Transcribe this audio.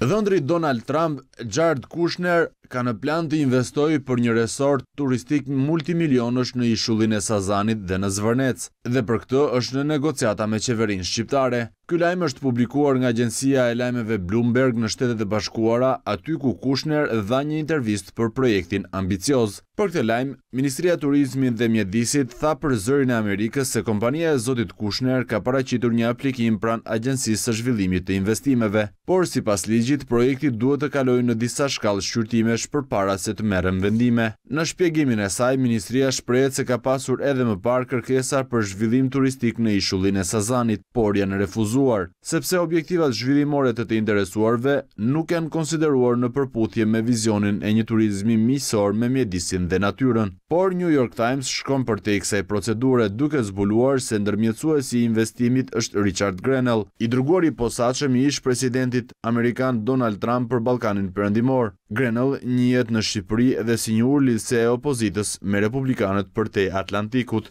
Dhëndri i Donald Trump, Jared Kushner ka në plan të investojë për një resort turistik multimilionësh në ishullin e Sazanit dhe në Zvërnec dhe për këtë është në negociata me qeverinë shqiptare. Ky lajm është publikuar nga agjencia e lajmeve Bloomberg në Shtetet e Bashkuara, aty ku Kushner dha një intervistë për projektin ambicioz. Për këtë lajm, Ministria e Turizmit dhe Mjedisit tha për Zërin e Amerikës se kompania e zotit Kushner ka paraqitur një aplikim pranë Agjencisë së Zhvillimit të Investimeve, por sipas ligjit projekti duhet të kalojë në disa shkallë shqyrtimesh përpara se të merren vendime. Në shpjegimin e saj, ministria shprehet se ka pasur edhe më parë kërkesa për zhvillim turistik në ishullin e Sazanit, por janë refuzuar. Sepse objektivat zhvillimore të të interesuarve nuk janë konsideruar në përputhje me vizionin e një turizmi miqësor me mjedisin dhe natyrën. Por New York Times shkon përtej kësaj procedure duke zbuluar se ndërmjetësuesi i investimit është Richard Grenell, i dërguari i posaçëm i ish-presidentit amerikan Donald Trump për Ballkanin Perëndimor. Grenell njihet në Shqipëri edhe si një urë lidhëse e opozitës me republikanët përtej Atlantikut.